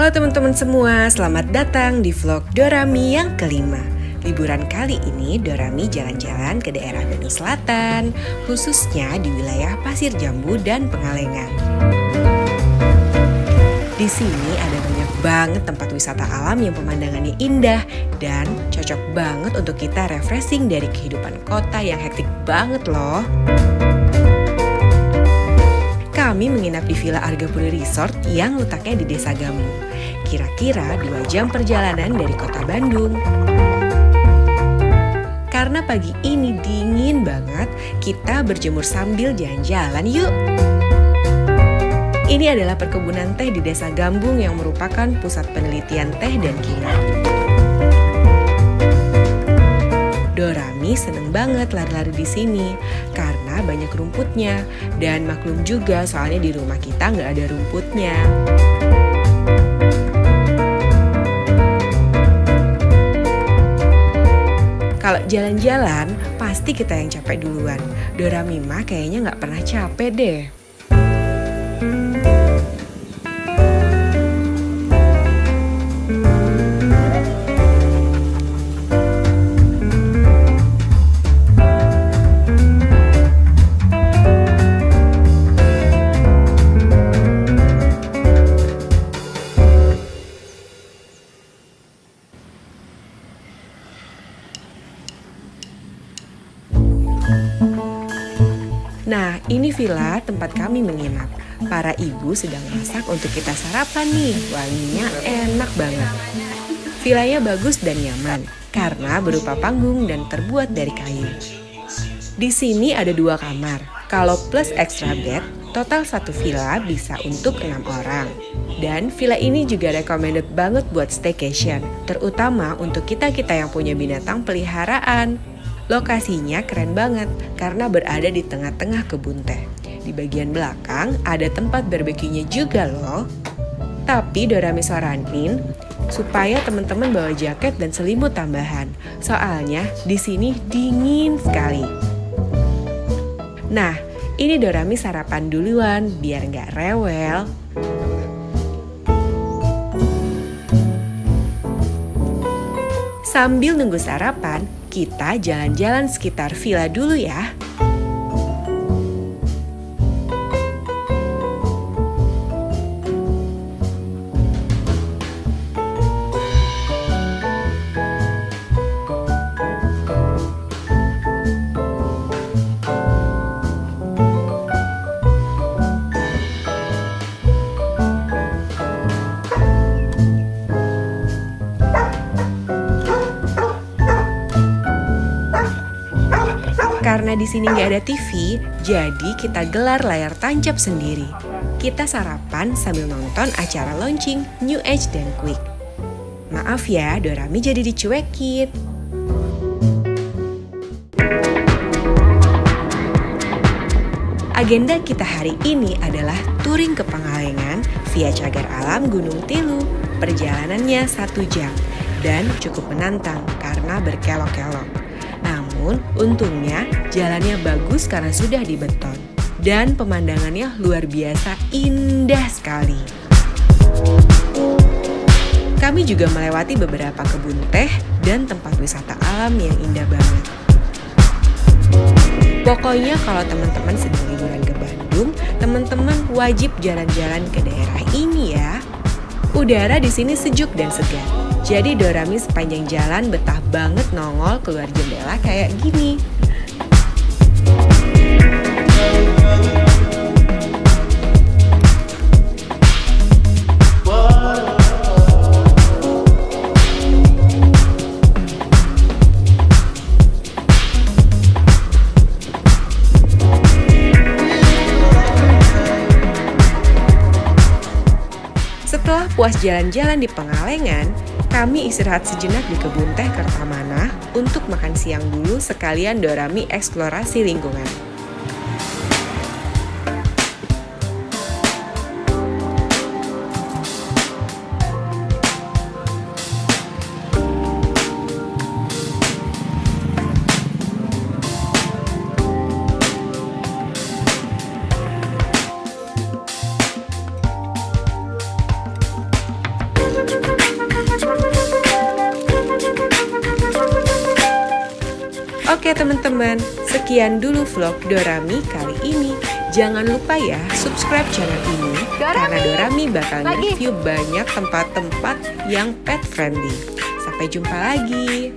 Halo teman-teman semua, selamat datang di vlog Dorami yang kelima. Liburan kali ini Dorami jalan-jalan ke daerah Bandung Selatan, khususnya di wilayah Pasir Jambu dan Pengalengan. Di sini ada banyak banget tempat wisata alam yang pemandangannya indah dan cocok banget untuk kita refreshing dari kehidupan kota yang hektik banget loh kami menginap di Villa Argapuri Resort yang letaknya di Desa Gamu. Kira-kira dua jam perjalanan dari kota Bandung. Karena pagi ini dingin banget, kita berjemur sambil jalan-jalan yuk. Ini adalah perkebunan teh di Desa Gambung yang merupakan pusat penelitian teh dan kilau. Seneng banget lari-lari di sini karena banyak rumputnya dan maklum juga soalnya di rumah kita nggak ada rumputnya. Kalau jalan-jalan, pasti kita yang capek duluan. Dorami mah kayaknya nggak pernah capek deh. Nah, ini villa tempat kami menginap. Para ibu sedang masak untuk kita sarapan nih. Wanginya enak banget. Villanya bagus dan nyaman karena berupa panggung dan terbuat dari kayu. Di sini ada dua kamar. Kalau plus extra bed, total satu villa bisa untuk enam orang. Dan villa ini juga recommended banget buat staycation, terutama untuk kita-kita yang punya binatang peliharaan. Lokasinya keren banget karena berada di tengah-tengah kebun teh. Di bagian belakang ada tempat barbeque-nya juga loh. Tapi Dorami saranin supaya teman-teman bawa jaket dan selimut tambahan. Soalnya di sini dingin sekali. Nah, ini Dorami sarapan duluan biar nggak rewel. Sambil nunggu sarapan, kita jalan-jalan sekitar villa dulu ya. Karena di sini nggak ada TV, jadi kita gelar layar tancap sendiri. Kita sarapan sambil nonton acara launching New Age dan Quick. Maaf ya, Dorami jadi dicuekin. Agenda kita hari ini adalah touring ke Pangalengan via cagar alam Gunung Tilu. Perjalanannya satu jam dan cukup menantang karena berkelok-kelok. Namun, untungnya jalannya bagus karena sudah dibeton. Dan pemandangannya luar biasa indah sekali. Kami juga melewati beberapa kebun teh dan tempat wisata alam yang indah banget. Pokoknya kalau teman-teman sedang liburan ke Bandung, teman-teman wajib jalan-jalan ke daerah ini ya. Udara di sini sejuk dan segar. Jadi Dorami sepanjang jalan betah banget nongol keluar jendela kayak gini. Puas jalan-jalan di Pengalengan, kami istirahat sejenak di kebun teh Kertamana untuk makan siang dulu sekalian Dorami eksplorasi lingkungan. Oke teman-teman, sekian dulu vlog Dorami kali ini. Jangan lupa ya subscribe channel ini Dorami. karena Dorami bakal review banyak tempat-tempat yang pet friendly. Sampai jumpa lagi.